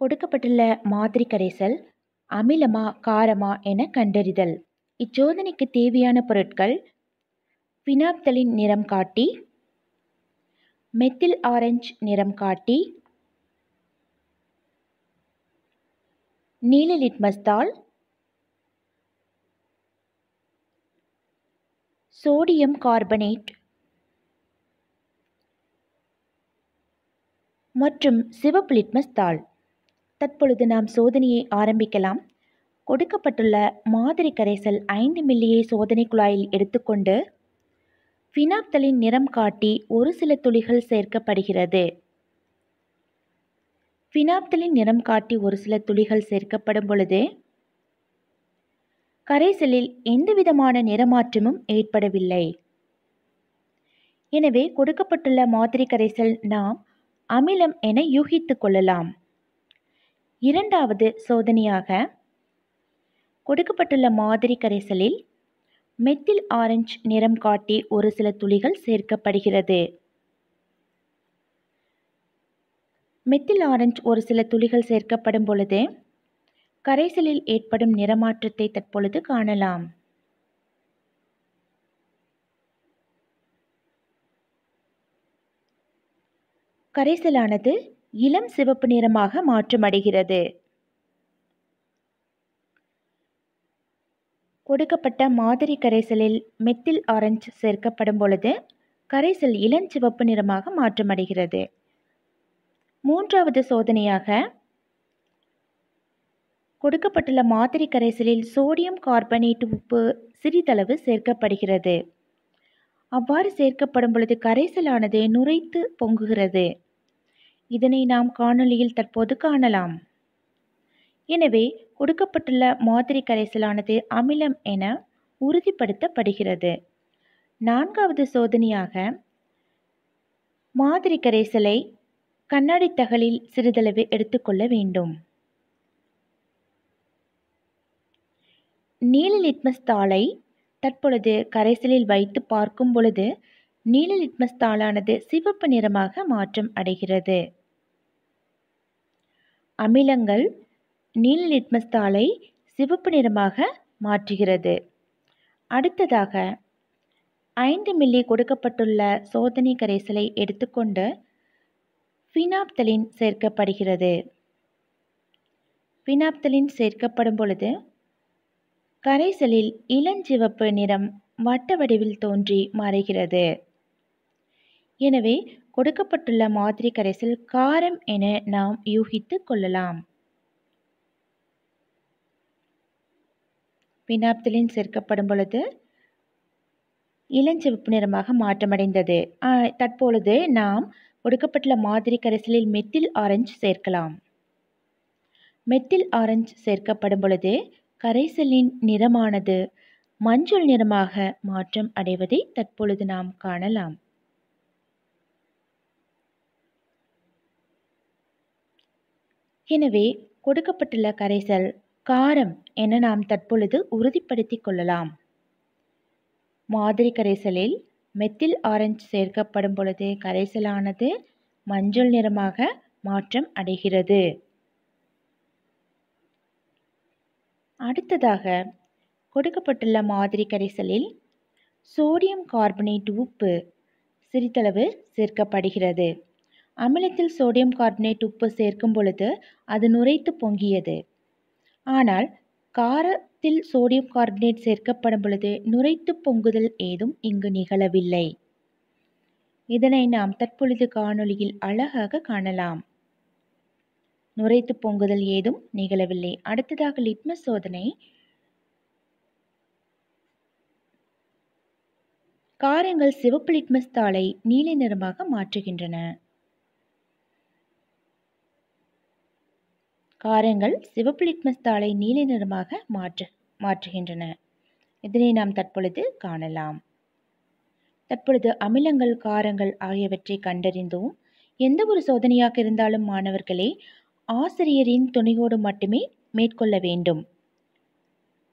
கொடுக்கப்பட்டுள்ள மாதிரி கரைசல் அமிலமா காரமா என கண்டறிதல். இச்சோதனைக்கு தேவையான பொருட்கள் பினாப்தலின் நிறம் காட்டி மெத்தில் ஆரஞ்சு நிறம் காட்டி நீல லிட்மஸ் தாள் சோடியம் கார்பனேட் மற்றும் சிவப்பு லிட்மஸ் தாள். தற்பொழுது நாம் சோதனையை ஆரம்பிக்கலாம். கொடுக்கப்பட்டுள்ள மாதிரி கரைசல் ஐந்து மில்லியை சோதனை குழாயில் எடுத்துக்கொண்டு ஃபினாப்தலின் நிறம் காட்டி ஒரு சில துளிகள் சேர்க்கப்படுகிறது. ஃபினாப்தலின் நிறம் காட்டி ஒரு சில துளிகள் சேர்க்கப்படும் பொழுது கரைசலில் எந்தவிதமான நிறமாற்றமும் ஏற்படவில்லை. எனவே கொடுக்கப்பட்டுள்ள மாதிரி கரைசல் நாம் அமிலம் என யூகித்து கொள்ளலாம். இரண்டாவது சோதனையாக கொடுக்கப்பட்டுள்ள மாதிரி கரைசலில் மெத்தில் ஆரஞ்சு நிறம் காட்டி ஒரு சில துளிகள் சேர்க்கப்படுகிறது. மெத்தில் ஆரஞ்சு ஒரு சில துளிகள் சேர்க்கப்படும் பொழுது கரைசலில் ஏற்படும் நிறமாற்றத்தை தற்பொழுது காணலாம். கரைசலானது இளம் சிவப்பு நிறமாக மாற்றமடைகிறது. கொடுக்கப்பட்ட மாதிரி கரைசலில் மெத்தில் ஆரஞ்சு சேர்க்கப்படும் பொழுது கரைசல் இளஞ்சிவப்பு நிறமாக மாற்றமடைகிறது. மூன்றாவது சோதனையாக கொடுக்கப்பட்டுள்ள மாதிரி கரைசலில் சோடியம் கார்பனேட் உப்பு சிறிதளவு சேர்க்கப்படுகிறது. அவ்வாறு சேர்க்கப்படும் பொழுது கரைசலானது நுரைத்து பொங்குகிறது. இதனை நாம் காணொளியில் தற்போது காணலாம். எனவே கொடுக்கப்பட்டுள்ள மாதிரி கரைசலானது அமிலம் என உறுதிப்படுத்தப்படுகிறது. நான்காவது சோதனையாக மாதிரி கரைசலை கண்ணாடி தகலில் சிறிதளவு எடுத்துக்கொள்ள வேண்டும். நீல லிட்மஸ் தாளை தற்பொழுது கரைசலில் வைத்து பார்க்கும் பொழுது நீல லிட்மஸ் தாளானது சிவப்பு நிறமாக மாற்றம் அடைகிறது. அமிலங்கள் நீல லிட்மஸ் தாளை சிவப்பு நிறமாக மாற்றுகிறது. அடுத்ததாக ஐந்து மில்லி கொடுக்கப்பட்டுள்ள சோதனை கரைசலை எடுத்துக்கொண்டு ஃபினாப்தலின் சேர்க்கப்படுகிறது. ஃபினாப்தலின் சேர்க்கப்படும் பொழுது கரைசலில் இளஞ்சிவப்பு நிறம் வட்ட வடிவில் தோன்றி மறைகிறது. எனவே கொடுக்கப்பட்டுள்ள மாதிரி கரைசல் காரம் என நாம் யூகித்து கொள்ளலாம். பினாப்தலின் சேர்க்கப்படும் பொழுது இளஞ்சிவப்பு நிறமாக மாற்றமடைந்தது. தற்பொழுது நாம் கொடுக்கப்பட்டுள்ள மாதிரி கரைசலில் மெத்தில் ஆரஞ்சு சேர்க்கலாம். மெத்தில் ஆரஞ்சு சேர்க்கப்படும் பொழுது கரைசலின் நிறமானது மஞ்சள் நிறமாக மாற்றம் அடைவதை தற்பொழுது நாம் காணலாம். எனவே கொடுக்கப்பட்டுள்ள கரைசல் காரம் என நாம் தற்பொழுது உறுதிப்படுத்தி கொள்ளலாம். மாதிரி கரைசலில் மெத்தில் ஆரஞ்சு சேர்க்கப்படும் பொழுது கரைசலானது மஞ்சள் நிறமாக மாற்றம் அடைகிறது. அடுத்ததாக கொடுக்கப்பட்டுள்ள மாதிரி கரைசலில் சோடியம் கார்பனேட் உப்பு சிறிதளவு சேர்க்கப்படுகிறது. அமிலத்தில் சோடியம் கார்பனேட் உப்பு சேர்க்கும் பொழுது அது நுரைத்து பொங்கியது. ஆனால் காரத்தில் சோடியம் கார்பனேட் சேர்க்கப்படும் பொழுது நுரைத்து பொங்குதல் ஏதும் இங்கு நிகழவில்லை. இதனை நாம் தற்பொழுது காணொளியில் அழகாக காணலாம். நுரைத்து பொங்குதல் ஏதும் நிகழவில்லை. அடுத்ததாக லிட்மஸ் சோதனை காரங்கள் சிவப்பு லிட்மஸ் தாளை நீல நிறமாக மாற்றுகின்றன. காரங்கள் சிவப்பு லிட்மஸ் தாளை நீல நிறமாக மாற்று மாற்றுகின்றன. இதனை நாம் தற்பொழுது காணலாம். தற்பொழுது அமிலங்கள் காரங்கள் ஆகியவற்றை கண்டறிந்தோம் எந்த ஒரு சோதனையாக இருந்தாலும் மாணவர்களே ஆசிரியரின் துணையோடு மட்டுமே மேற்கொள்ள வேண்டும்.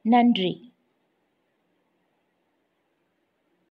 நன்றி.